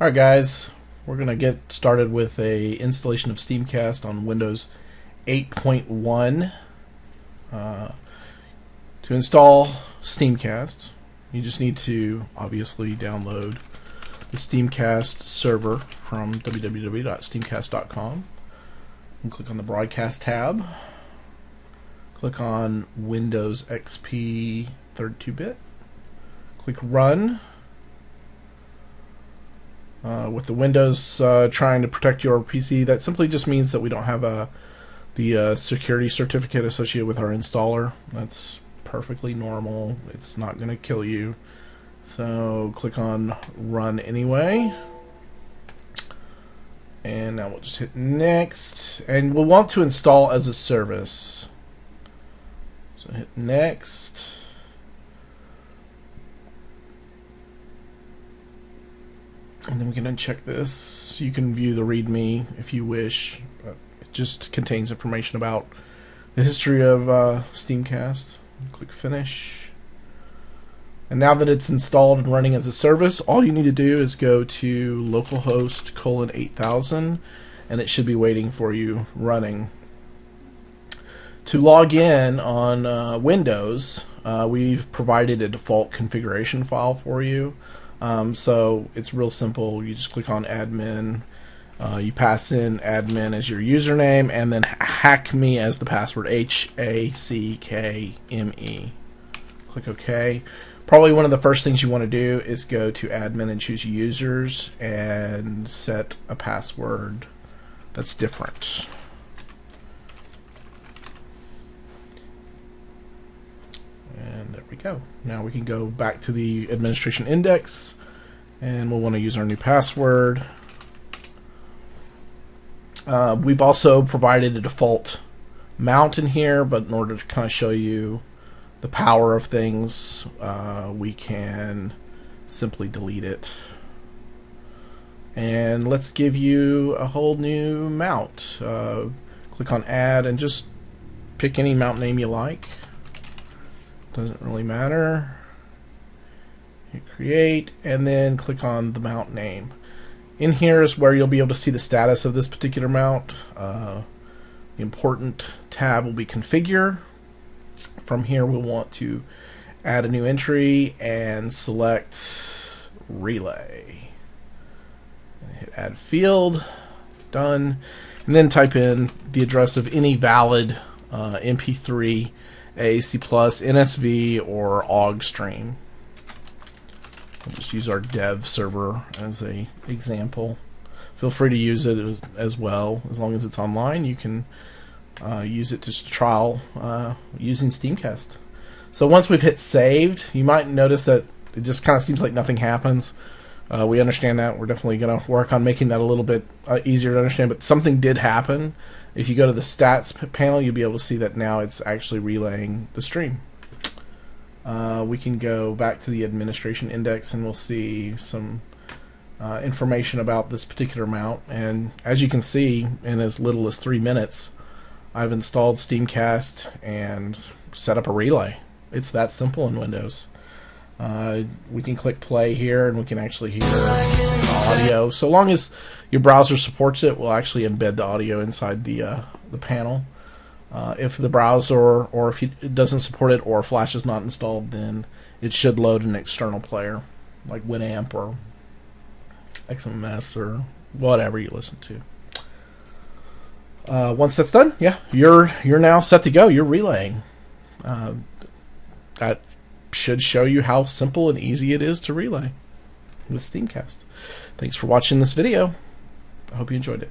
Alright guys, we're going to get started with a installation of Steamcast on Windows 8.1. Uh, to install Steamcast, you just need to obviously download the Steamcast server from www.steamcast.com and click on the Broadcast tab. Click on Windows XP 32-bit. Click Run uh, with the Windows uh, trying to protect your PC, that simply just means that we don't have a the uh, security certificate associated with our installer. That's perfectly normal. It's not going to kill you. So click on Run anyway. And now we'll just hit Next. And we'll want to install as a service. So hit Next. And then we can uncheck this. You can view the README if you wish. But it just contains information about the history of uh, Steamcast. Click Finish. And now that it's installed and running as a service, all you need to do is go to localhost colon 8000 and it should be waiting for you running. To log in on uh, Windows, uh, we've provided a default configuration file for you. Um, so it's real simple. You just click on admin. Uh, you pass in admin as your username and then hack me as the password H A C K M E. Click OK. Probably one of the first things you want to do is go to admin and choose users and set a password that's different. And there we go. Now we can go back to the administration index and we'll want to use our new password. Uh, we've also provided a default mount in here, but in order to kind of show you the power of things, uh, we can simply delete it. And let's give you a whole new mount. Uh, click on add and just pick any mount name you like. Doesn't really matter. Hit create and then click on the mount name. In here is where you'll be able to see the status of this particular mount. Uh, the important tab will be configure. From here we'll want to add a new entry and select relay. Hit add field, done, and then type in the address of any valid uh, MP3 AAC Plus, NSV, or OGG stream. We'll just use our dev server as a example. Feel free to use it as well. As long as it's online, you can uh, use it to trial uh, using Steamcast. So once we've hit saved, you might notice that it just kind of seems like nothing happens. Uh, we understand that. We're definitely going to work on making that a little bit uh, easier to understand. But something did happen, if you go to the stats panel, you'll be able to see that now it's actually relaying the stream. Uh, we can go back to the administration index and we'll see some uh, information about this particular mount. And as you can see, in as little as three minutes, I've installed Steamcast and set up a relay. It's that simple in Windows. Uh, we can click play here and we can actually hear audio. So long as your browser supports it, we'll actually embed the audio inside the uh, the panel. Uh, if the browser or if it doesn't support it or Flash is not installed, then it should load an external player like Winamp or XMS or whatever you listen to. Uh, once that's done, yeah, you're you're now set to go. You're relaying. Uh, that should show you how simple and easy it is to relay with Steamcast. Thanks for watching this video. I hope you enjoyed it.